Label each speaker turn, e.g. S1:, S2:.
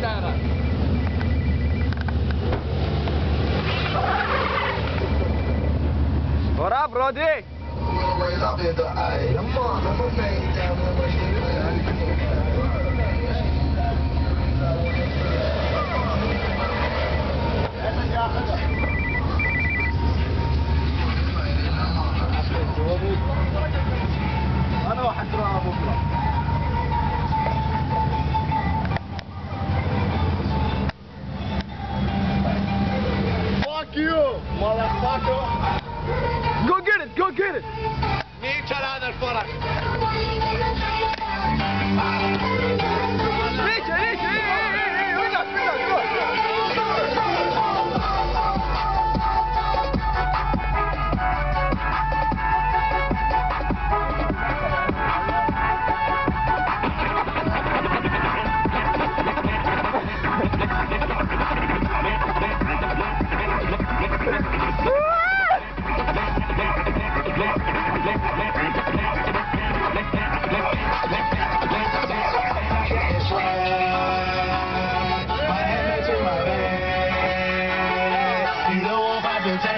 S1: terra. What
S2: up,
S1: Go get it, go get it.
S3: مين كان هذا الفرق؟ Cause